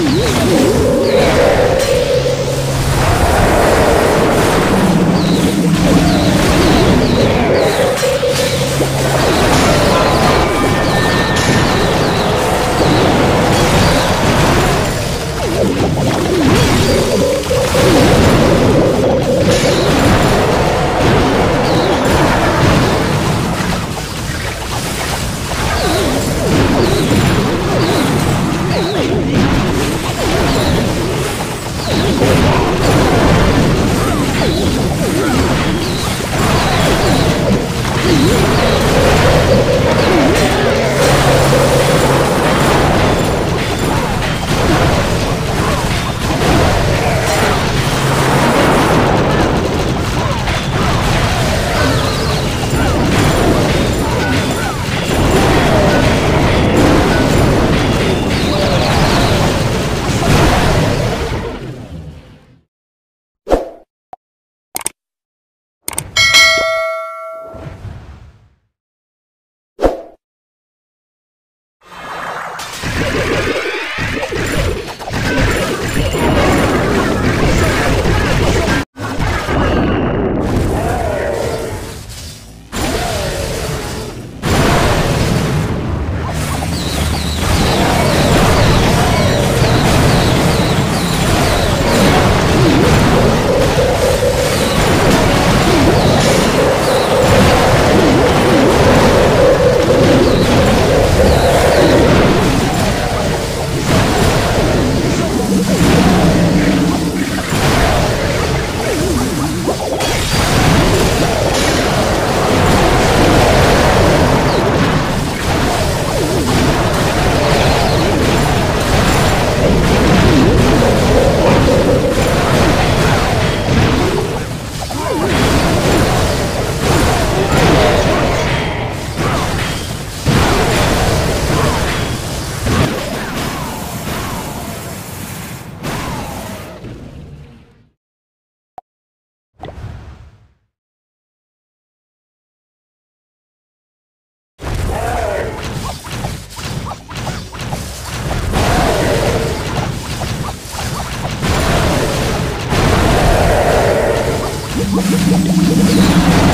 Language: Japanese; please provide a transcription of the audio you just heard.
Uhum. ハハハハ!